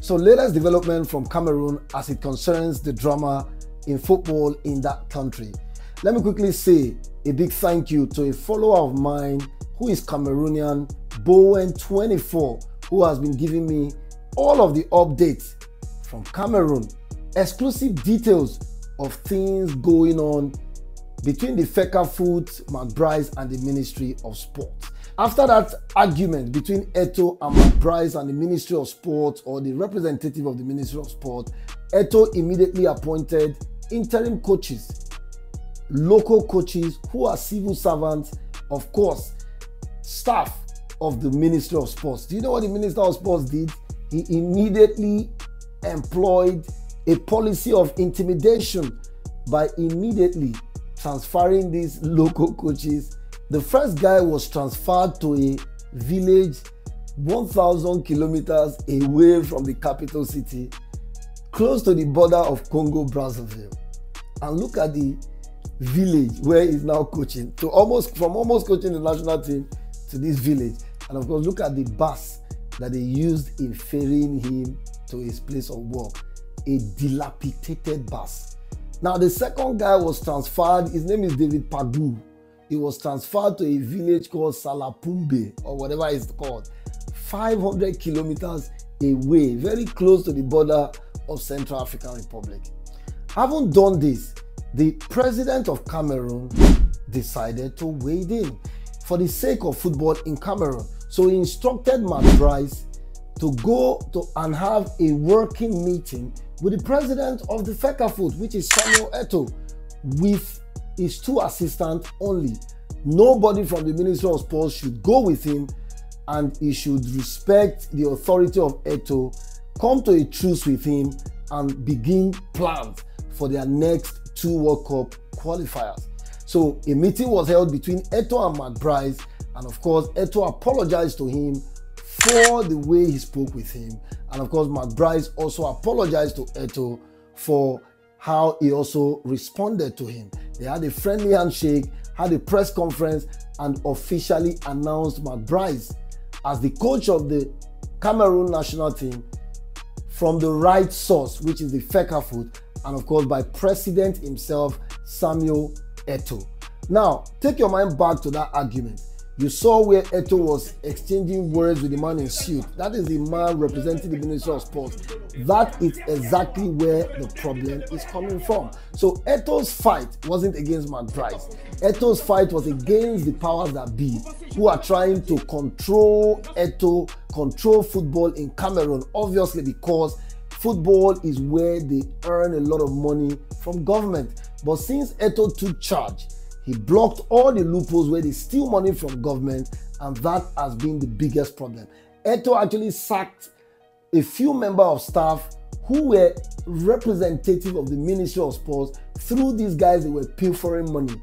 So, latest development from Cameroon as it concerns the drama in football in that country. Let me quickly say a big thank you to a follower of mine who is Cameroonian, Bowen24, who has been giving me all of the updates from Cameroon, exclusive details of things going on between the Fecafoot, Marc Brys, and the Ministry of Sport. After that argument between Eto and Marc Brys and the Ministry of Sport, or the representative of the Ministry of Sport, Eto immediately appointed interim coaches, local coaches who are civil servants, of course, staff of the Ministry of Sports. Do you know what the Minister of Sports did? He immediately employed a policy of intimidation by immediately transferring these local coaches. The first guy was transferred to a village 1,000 kilometers away from the capital city, close to the border of Congo Brazzaville. And look at the village where he's now coaching. To almost from almost coaching the national team to this village. And of course, look at the bus that they used in ferrying him to his place of work. A dilapidated bus. Now, the second guy was transferred, his name is David Pagu. He was transferred to a village called Salapoumbé, or whatever it's called, 500 kilometers away, very close to the border of Central African Republic. Having done this, the president of Cameroon decided to wade in for the sake of football in Cameroon. So he instructed Marc Brys to go to and have a working meeting with the president of the Fecafoot, which is Samuel Eto'o, with his two assistants only. Nobody from the Ministry of Sports should go with him, and he should respect the authority of Eto, come to a truce with him, and begin plans for their next two World Cup qualifiers. So a meeting was held between Eto and Marc Brys, and of course, Eto apologized to him for the way he spoke with him. And of course, Marc Brys also apologized to Eto for how he also responded to him. They had a friendly handshake, had a press conference, and officially announced McBryde as the coach of the Cameroon national team from the right source, which is the Fecafoot, and of course by President himself, Samuel Eto'o. Now, take your mind back to that argument. You saw where Eto'o was exchanging words with the man in suit. That is the man representing the Ministry of Sports. That is exactly where the problem is coming from. So Eto'o's fight wasn't against Marc Brys. Eto'o's fight was against the powers that be, who are trying to control Eto'o, control football in Cameroon, obviously because football is where they earn a lot of money from government. But since Eto'o took charge, he blocked all the loopholes where they steal money from government, and that has been the biggest problem. Eto actually sacked a few members of staff who were representative of the Ministry of Sports through these guys that were pilfering money.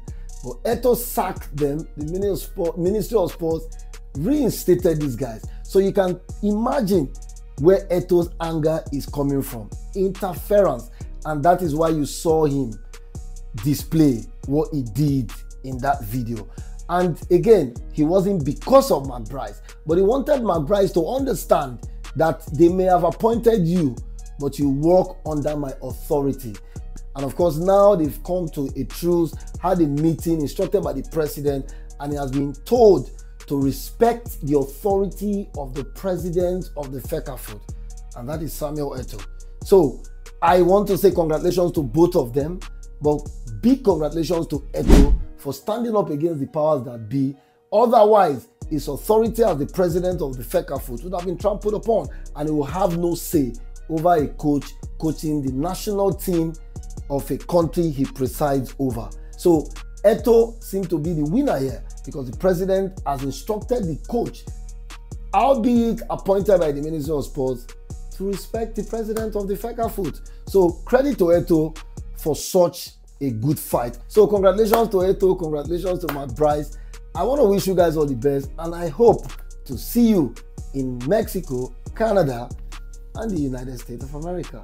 But Eto sacked them, the Ministry of Sports reinstated these guys. So you can imagine where Eto's anger is coming from interference. And that is why you saw him display what he did in that video. And again, he wasn't because of Marc Brys, but he wanted Marc Brys to understand that they may have appointed you, but you work under my authority. And of course, now they've come to a truce, had a meeting instructed by the president, and he has been told to respect the authority of the president of the Fecafoot, and that is Samuel Eto. So I want to say congratulations to both of them. But big congratulations to Eto for standing up against the powers that be. Otherwise, his authority as the president of the Fecafoot would have been trampled upon and he will have no say over a coach coaching the national team of a country he presides over. So Eto seemed to be the winner here because the president has instructed the coach, albeit appointed by the Ministry of Sports, to respect the president of the Fecafoot. So credit to Eto for such a good fight. So congratulations to Eto'o, congratulations to Marc Brys. I want to wish you guys all the best and I hope to see you in Mexico, Canada, and the United States of America.